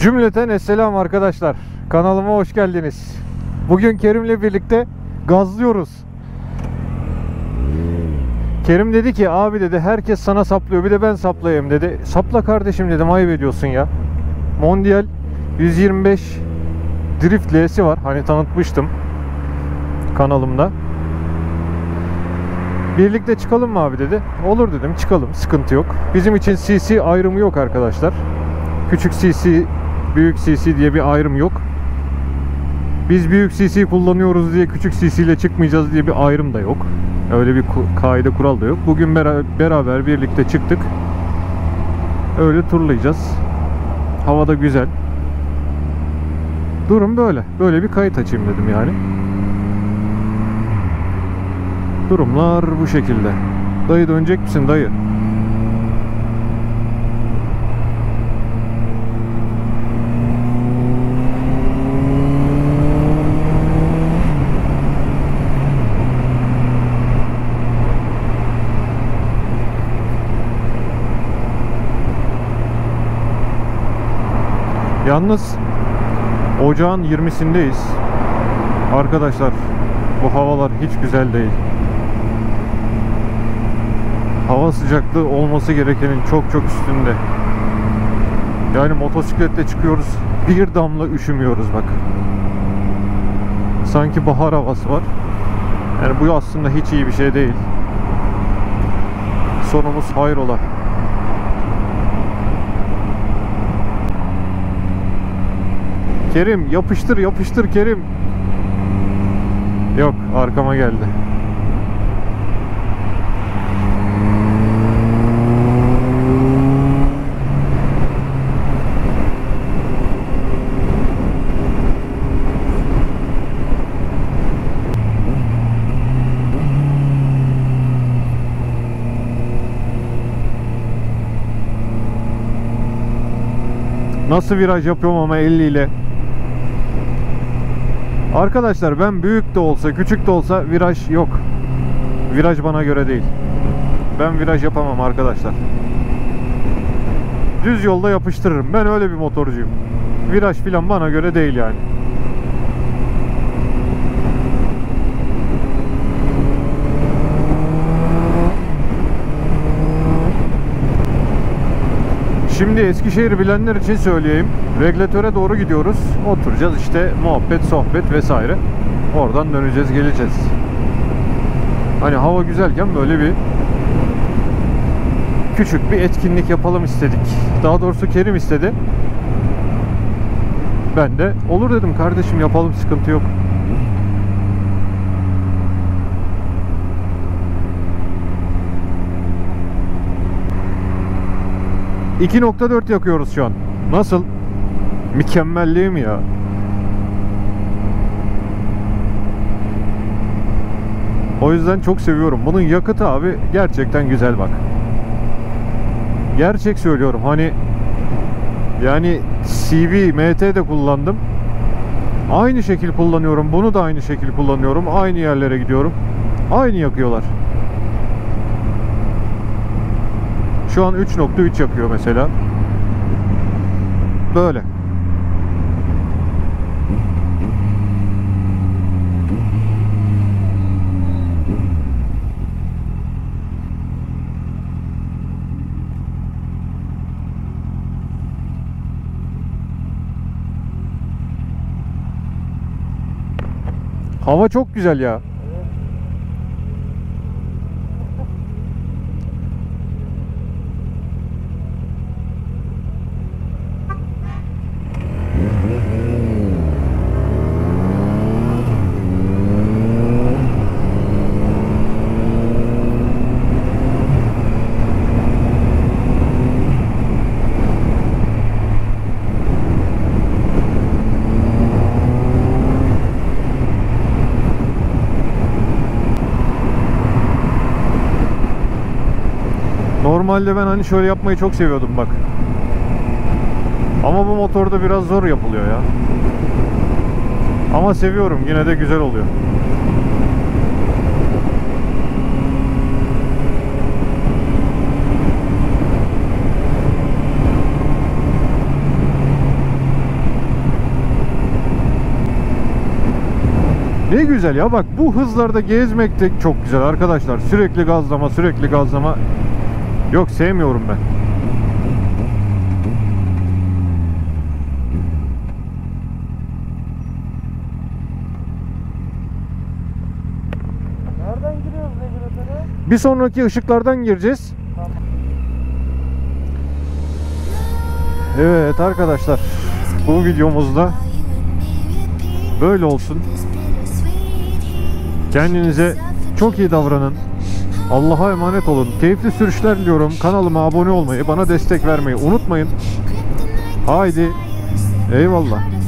Cümleten Esselam arkadaşlar. Kanalıma hoş geldiniz. Bugün Kerim'le birlikte gazlıyoruz. Kerim dedi ki abi dedi herkes sana saplıyor bir de ben saplayayım dedi. Sapla kardeşim dedim ayıp ediyorsun ya. Mondial 125 Drift L'si var. Hani tanıtmıştım kanalımda. Birlikte çıkalım mı abi dedi. Olur dedim çıkalım sıkıntı yok. Bizim için CC ayrımı yok arkadaşlar. Küçük CC, büyük CC diye bir ayrım yok. Biz büyük CC kullanıyoruz diye küçük CC ile çıkmayacağız diye bir ayrım da yok. Öyle bir kaide kural da yok. Bugün bera- beraber birlikte çıktık. Öyle turlayacağız. Hava da güzel. Durum böyle. Böyle bir kayıt açayım dedim yani. Durumlar bu şekilde. Dayı dönecek misin dayı? Yalnız ocağın 20'sindeyiz. Arkadaşlar bu havalar hiç güzel değil. Hava sıcaklığı olması gerekenin çok çok üstünde. Yani motosikletle çıkıyoruz. Bir damla üşümüyoruz bak. Sanki bahar havası var. Yani bu aslında hiç iyi bir şey değil. Sonumuz hayrola. Kerim yapıştır yapıştır Kerim. Yok arkama geldi. Nasıl viraj yapıyorum ama 50 ile. Arkadaşlar ben büyük de olsa küçük de olsa viraj yok. Viraj bana göre değil. Ben viraj yapamam arkadaşlar. Düz yolda yapıştırırım. Ben öyle bir motorcuyum. Viraj filan bana göre değil yani. Şimdi Eskişehir'i bilenler için söyleyeyim. Regülatöre doğru gidiyoruz. Oturacağız işte muhabbet, sohbet vesaire. Oradan döneceğiz, geleceğiz. Hani hava güzelken böyle bir küçük bir etkinlik yapalım istedik. Daha doğrusu Kerim istedi. Ben de olur dedim kardeşim yapalım sıkıntı yok. ...2.4 yakıyoruz şu an. Nasıl? Mükemmelliği mi ya? O yüzden çok seviyorum. Bunun yakıtı abi gerçekten güzel bak. Gerçek söylüyorum. Hani yani CV, MT de kullandım. Aynı şekil kullanıyorum. Bunu da aynı şekil kullanıyorum. Aynı yerlere gidiyorum. Aynı yakıyorlar. Şu an 3.3 yakıyor mesela. Böyle. Hava çok güzel ya. Normalde ben hani şöyle yapmayı çok seviyordum bak. Ama bu motorda biraz zor yapılıyor ya. Ama seviyorum yine de güzel oluyor. Ne güzel ya bak bu hızlarda gezmek de çok güzel arkadaşlar. Sürekli gazlama sürekli gazlama Yok sevmiyorum ben. Nereden giriyoruz regülatöre? Bir sonraki ışıklardan gireceğiz. Evet arkadaşlar bu videomuzda böyle olsun. Kendinize çok iyi davranın. Allah'a emanet olun. Keyifli sürüşler diliyorum. Kanalıma abone olmayı, bana destek vermeyi unutmayın. Haydi eyvallah.